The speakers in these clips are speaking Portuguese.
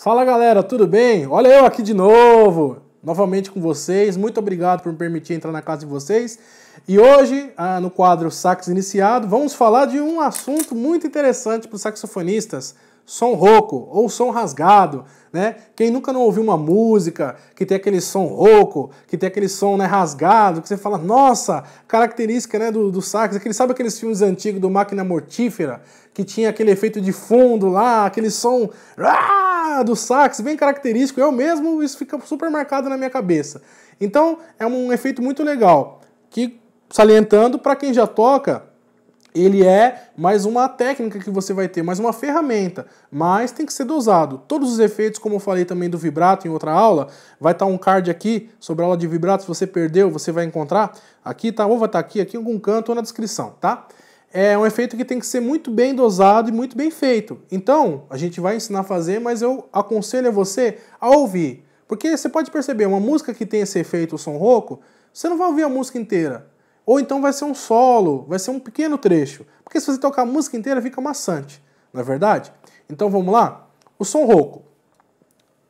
Fala galera, tudo bem? Olha eu aqui de novo, novamente com vocês. Muito obrigado por me permitir entrar na casa de vocês. E hoje, ah, no quadro Sax Iniciado, vamos falar de um assunto muito interessante para os saxofonistas: som rouco ou som rasgado, né? Quem nunca não ouviu uma música que tem aquele som rouco, que tem aquele som né, rasgado, que você fala, nossa, característica né, do, do sax, aquele, sabe aqueles filmes antigos do Máquina Mortífera, que tinha aquele efeito de fundo lá, aquele som ah, do sax, bem característico, eu mesmo, isso fica super marcado na minha cabeça. Então, é um efeito muito legal, que salientando para quem já toca, ele é mais uma técnica que você vai ter, mais uma ferramenta, mas tem que ser dosado. Todos os efeitos, como eu falei também do vibrato em outra aula, vai estar um card aqui sobre a aula de vibrato, se você perdeu, você vai encontrar. Aqui tá, ou vai estar aqui, aqui em algum canto ou na descrição, tá? É um efeito que tem que ser muito bem dosado e muito bem feito. Então, a gente vai ensinar a fazer, mas eu aconselho a você a ouvir. Porque você pode perceber, uma música que tem esse efeito som rouco, você não vai ouvir a música inteira. Ou então vai ser um solo, vai ser um pequeno trecho. Porque se você tocar a música inteira fica maçante, não é verdade? Então vamos lá? O som rouco.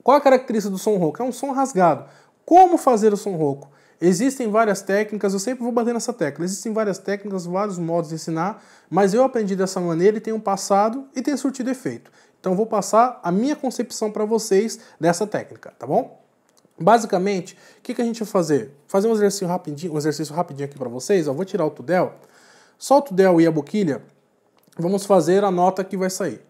Qual a característica do som rouco? É um som rasgado. Como fazer o som rouco? Existem várias técnicas, eu sempre vou bater nessa tecla. Existem várias técnicas, vários modos de ensinar, mas eu aprendi dessa maneira e tenho passado e tem surtido efeito. Então vou passar a minha concepção para vocês dessa técnica, tá bom? Basicamente, o que, que a gente vai fazer? Fazer um exercício rapidinho, um exercício rapidinho aqui para vocês. Ó, vou tirar o tudel. Só o tudel e a boquilha. Vamos fazer a nota que vai sair.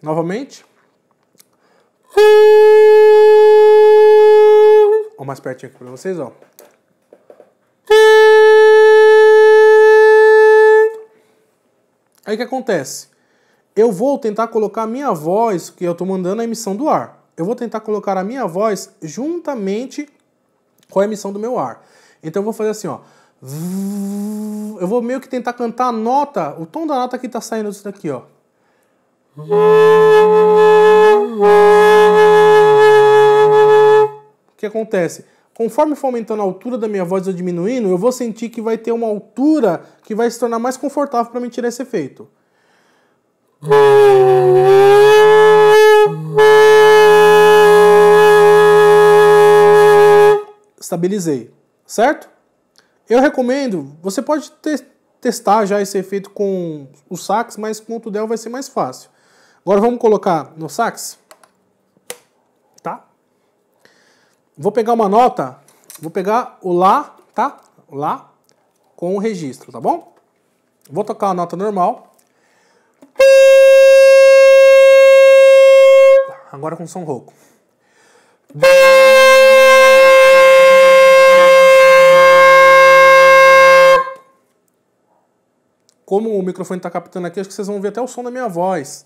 Novamente. Mais pertinho aqui para vocês, ó. Aí o que acontece? eu vou tentar colocar a minha voz, que eu estou mandando a emissão do ar. Eu vou tentar colocar a minha voz juntamente com a emissão do meu ar. Então eu vou fazer assim, ó. Eu vou meio que tentar cantar a nota, o tom da nota que está saindo disso daqui, ó. Que acontece? Conforme for aumentando a altura da minha voz ou diminuindo, eu vou sentir que vai ter uma altura que vai se tornar mais confortável para me tirar esse efeito. Estabilizei, certo? Eu recomendo, você pode te testar já esse efeito com o sax, mas com o Tudel vai ser mais fácil. Agora vamos colocar no sax, tá? Vou pegar uma nota, vou pegar o Lá, tá? Lá com o registro, tá bom? Vou tocar a nota normal. Agora com som rouco. Como o microfone está captando aqui, acho que vocês vão ouvir até o som da minha voz.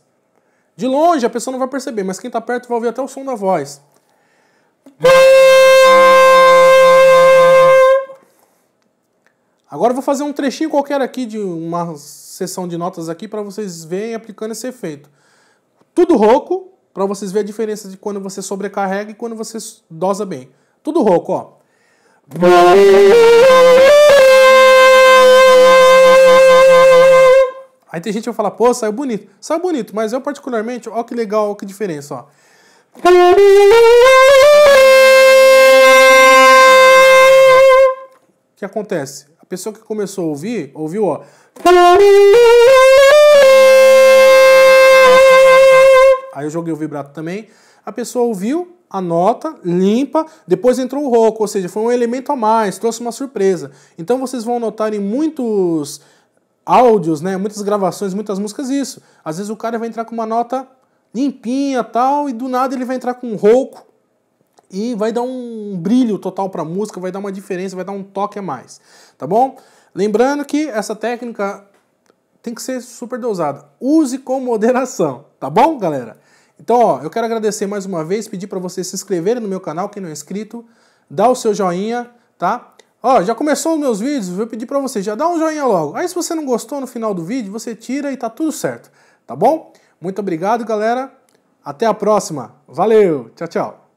De longe a pessoa não vai perceber, mas quem está perto vai ouvir até o som da voz. Agora eu vou fazer um trechinho qualquer aqui de uma sessão de notas aqui para vocês verem aplicando esse efeito. Tudo rouco, para vocês verem a diferença de quando você sobrecarrega e quando você dosa bem. Tudo rouco, ó. Aí tem gente que vai falar, pô, saiu bonito. Saiu bonito, mas eu particularmente, ó que legal, ó que diferença, ó. Que acontece? A pessoa que começou a ouvir, ouviu, ó. Aí eu joguei o vibrato também. A pessoa ouviu a nota limpa, depois entrou o rouco, ou seja, foi um elemento a mais, trouxe uma surpresa. Então vocês vão notar em muitos áudios, né, muitas gravações, muitas músicas isso. Às vezes o cara vai entrar com uma nota limpinha, tal, e do nada ele vai entrar com um rouco e vai dar um brilho total para a música, vai dar uma diferença, vai dar um toque a mais, tá bom? Lembrando que essa técnica tem que ser super dosada. Use com moderação, tá bom, galera? Então, ó, eu quero agradecer mais uma vez, pedir para vocês se inscreverem no meu canal, quem não é inscrito, dá o seu joinha, tá? Ó, já começou os meus vídeos, vou pedir para você, já dá um joinha logo. Aí se você não gostou no final do vídeo, você tira e tá tudo certo, tá bom? Muito obrigado, galera. Até a próxima. Valeu. Tchau, tchau.